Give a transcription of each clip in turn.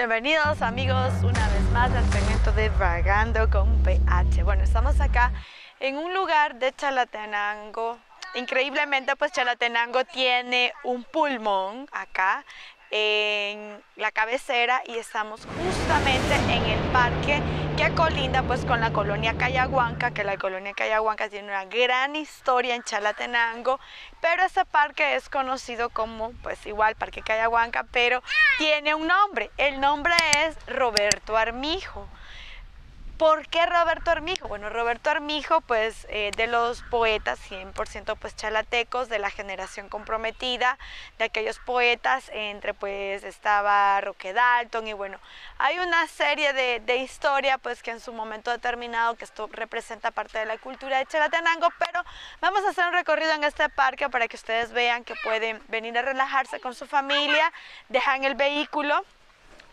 Bienvenidos amigos una vez más al segmento de Vagando con PH. Bueno, estamos acá en un lugar de Chalatenango. Increíblemente pues Chalatenango tiene un pulmón acá en la cabecera y estamos justamente en el parque que colinda pues con la colonia Cayahuanca, que la colonia Cayahuanca tiene una gran historia en Chalatenango, pero ese parque es conocido como pues igual Parque Cayahuanca, pero tiene un nombre, el nombre es Roberto Armijo. ¿Por qué Roberto Armijo? Bueno, Roberto Armijo, pues eh, de los poetas 100% pues chalatecos de la generación comprometida, de aquellos poetas, entre pues estaba Roque Dalton y bueno, hay una serie de, de historia pues que en su momento determinado, que esto representa parte de la cultura de Chalatenango, pero vamos a hacer un recorrido en este parque para que ustedes vean que pueden venir a relajarse con su familia, dejan el vehículo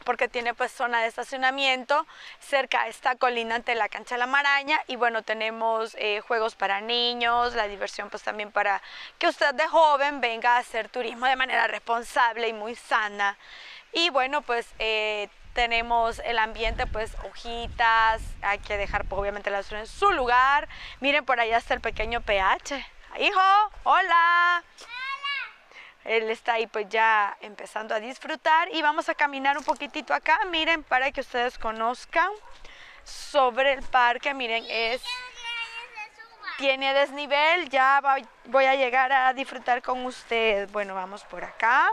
porque tiene pues zona de estacionamiento, cerca está colinante la cancha La Maraña y bueno, tenemos eh, juegos para niños, la diversión pues también para que usted de joven venga a hacer turismo de manera responsable y muy sana. Y bueno, pues eh, tenemos el ambiente, pues hojitas, hay que dejar pues, obviamente las en su lugar. Miren, por allá está el pequeño PH. Hijo, hola. Él está ahí pues ya empezando a disfrutar y vamos a caminar un poquitito acá, miren, para que ustedes conozcan sobre el parque, miren, es tiene desnivel, ya voy a llegar a disfrutar con ustedes. Bueno, vamos por acá.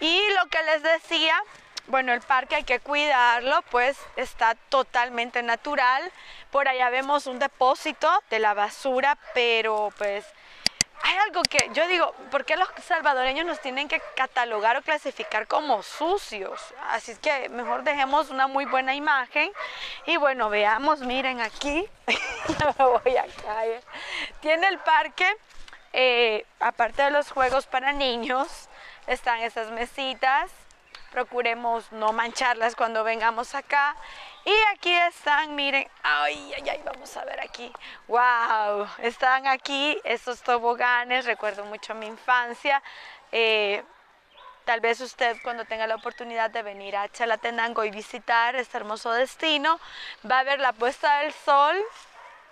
Y lo que les decía, bueno, el parque hay que cuidarlo, pues está totalmente natural. Por allá vemos un depósito de la basura, pero pues hay algo que yo digo, ¿por qué los salvadoreños nos tienen que catalogar o clasificar como sucios? Así es que mejor dejemos una muy buena imagen. Y bueno, veamos, miren aquí, me voy a caer. Tiene el parque, eh, aparte de los juegos para niños, están esas mesitas. Procuremos no mancharlas cuando vengamos acá. Y aquí están, miren, ay, ay, ay, vamos a ver aquí. ¡Wow! Están aquí estos toboganes, recuerdo mucho mi infancia. Eh, tal vez usted cuando tenga la oportunidad de venir a Chalatenango y visitar este hermoso destino, va a ver la puesta del sol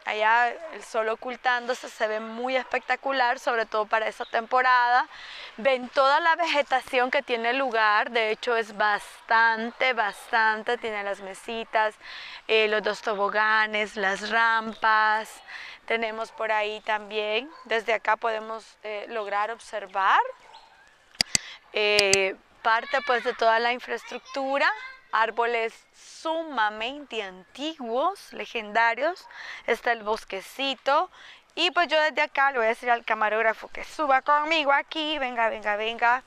allá el sol ocultándose se ve muy espectacular, sobre todo para esa temporada. Ven toda la vegetación que tiene lugar, de hecho es bastante, bastante, tiene las mesitas, eh, los dos toboganes, las rampas. Tenemos por ahí también, desde acá podemos eh, lograr observar eh, parte pues de toda la infraestructura árboles sumamente antiguos, legendarios. Está el bosquecito. Y pues yo desde acá le voy a decir al camarógrafo que suba conmigo aquí, venga, venga, venga.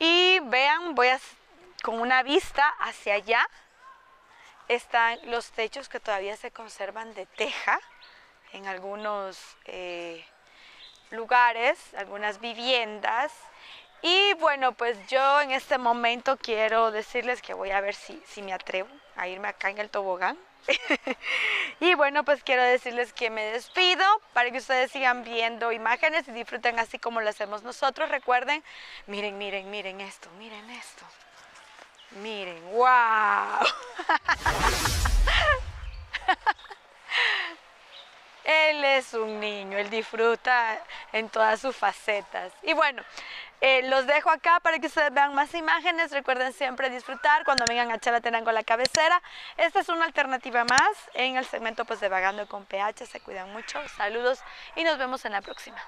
Y vean, voy a, con una vista hacia allá, están los techos que todavía se conservan de teja en algunos eh, lugares, algunas viviendas. Y bueno, pues yo en este momento quiero decirles que voy a ver si, si me atrevo a irme acá en el tobogán. y bueno, pues quiero decirles que me despido para que ustedes sigan viendo imágenes y disfruten así como lo hacemos nosotros. Recuerden, miren, miren, miren esto, miren esto. Miren, wow. Él es un niño, él disfruta en todas sus facetas. Y bueno, eh, los dejo acá para que ustedes vean más imágenes. Recuerden siempre disfrutar cuando vengan a Chalatenango la cabecera. Esta es una alternativa más en el segmento pues de Vagando con PH. Se cuidan mucho. Saludos y nos vemos en la próxima.